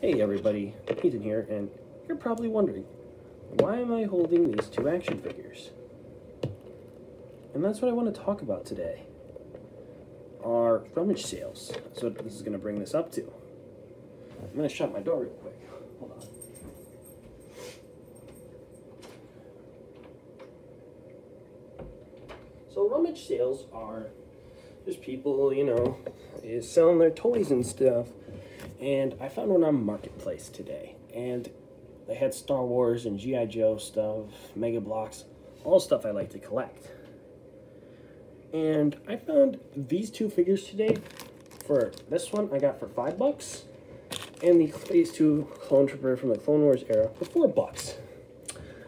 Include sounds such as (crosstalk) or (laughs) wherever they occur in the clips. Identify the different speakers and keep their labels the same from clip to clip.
Speaker 1: Hey everybody, Ethan here, and you're probably wondering, why am I holding these two action figures? And that's what I want to talk about today. Are rummage sales. What this is going to bring this up to. I'm going to shut my door real quick. Hold on. So rummage sales are just people, you know, is selling their toys and stuff. And I found one on Marketplace today. And they had Star Wars and G.I. Joe stuff, Mega Bloks, all stuff I like to collect. And I found these two figures today for this one I got for five bucks. And the Phase 2 Clone Trooper from the Clone Wars era for four bucks.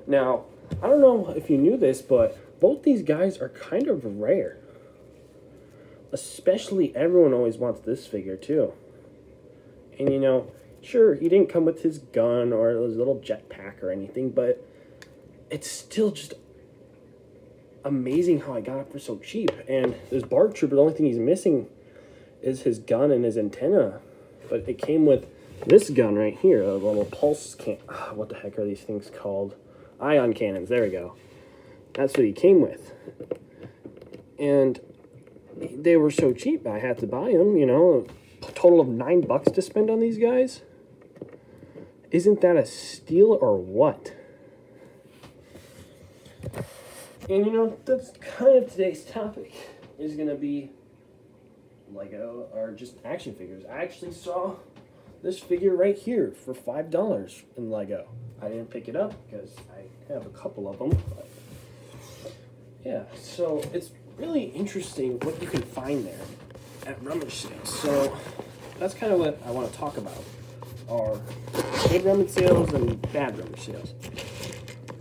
Speaker 1: Now, I don't know if you knew this, but both these guys are kind of rare. Especially everyone always wants this figure too. And you know, sure, he didn't come with his gun or his little jetpack or anything, but it's still just amazing how I got it for so cheap. And this BARC Trooper, the only thing he's missing is his gun and his antenna. But it came with this gun right here, a little pulse can. Ah, what the heck are these things called? Ion cannons. There we go. That's what he came with. And they were so cheap, I had to buy them. You know, total of nine bucks to spend on these guys. Isn't that a steal or what? And you know, that's kind of today's topic is going to be Lego or just action figures. I actually saw this figure right here for $5 in Lego. I didn't pick it up because I have a couple of them. Yeah, so it's really interesting what you can find there at rummage sales. So that's kind of what I want to talk about are good rummage sales and bad rummage sales.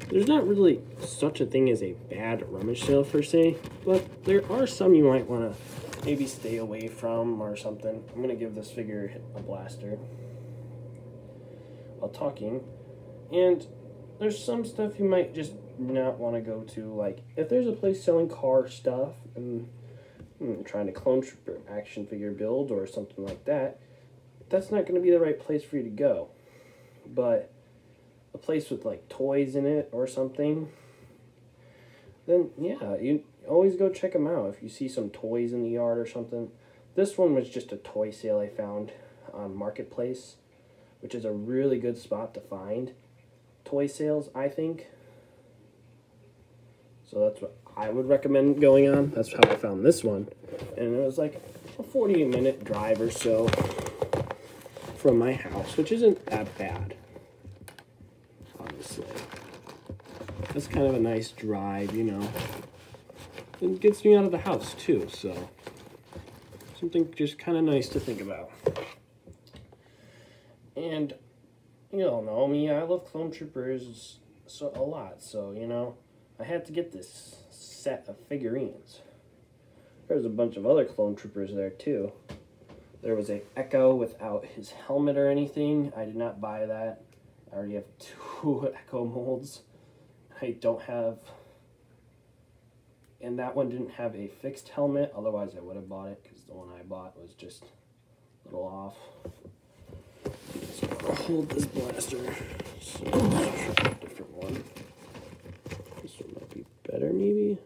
Speaker 1: There's not really such a thing as a bad rummage sale per se, but there are some you might want to maybe stay away from or something. I'm going to give this figure a blaster while talking. And there's some stuff you might just not want to go to. Like, if there's a place selling car stuff and hmm, trying to clone trooper action figure build or something like that, that's not going to be the right place for you to go. But a place with like toys in it or something, then yeah, you always go check them out if you see some toys in the yard or something. This one was just a toy sale I found on Marketplace, which is a really good spot to find toy sales, I think. So that's what I would recommend going on. That's how I found this one. And it was like a 40 minute drive or so from my house, which isn't that bad honestly. That's kind of a nice drive, you know. It gets me out of the house too, so something just kind of nice to think about. And you all know me, I love Clone Troopers so a lot, so you know, I had to get this set of figurines. There's a bunch of other Clone Troopers there too. There was a Echo without his helmet or anything. I did not buy that. I already have (laughs) two Echo molds. I don't have, and that one didn't have a fixed helmet. Otherwise, I would have bought it because the one I bought was just a little off. So hold this blaster. So different one. This one might be better, maybe.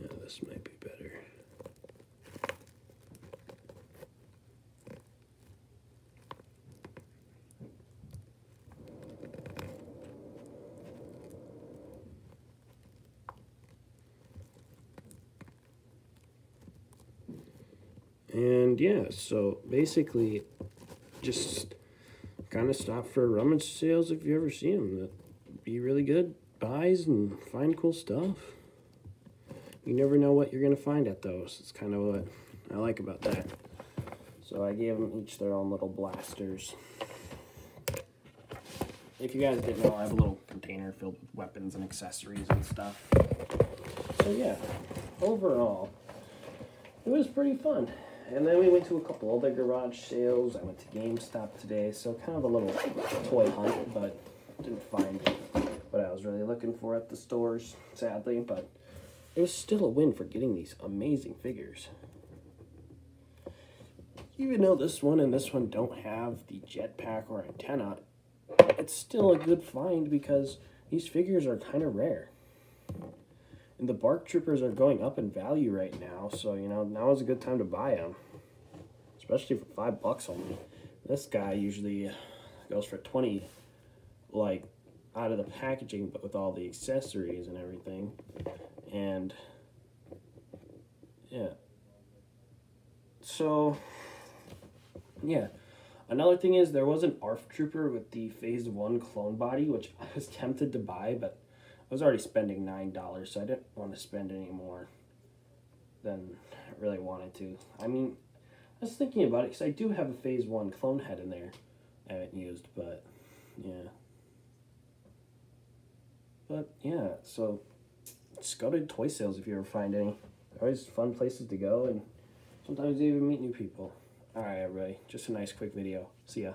Speaker 1: Yeah, this might be better. And yeah, so basically, just kind of stop for rummage sales if you ever see them. That be really good buys and find cool stuff. You never know what you're gonna find at those. It's kind of what I like about that. So I gave them each their own little blasters. If you guys didn't know, I have a little container filled with weapons and accessories and stuff. So yeah, overall, it was pretty fun. And then we went to a couple other garage sales. I went to GameStop today, so kind of a little toy hunt, but didn't find what I was really looking for at the stores, sadly. But it was still a win for getting these amazing figures. even though this one and this one don't have the jetpack or antenna, it's still a good find because these figures are kind of rare. And the BARC Troopers are going up in value right now, so you know now is a good time to buy them, especially for five bucks only. This guy usually goes for twenty, like out of the packaging, but with all the accessories and everything, and yeah. So yeah. Another thing is there was an ARF trooper with the phase one clone body, which I was (laughs) tempted to buy, but I was already spending nine dollars, so I didn't want to spend any more than I really wanted to. I mean, I was thinking about it because I do have a phase one clone head in there I haven't used, but yeah. But yeah, so just go to toy sales if you ever find any. Always fun places to go, and sometimes you even meet new people. Alright, everybody. Just a nice quick video. See ya.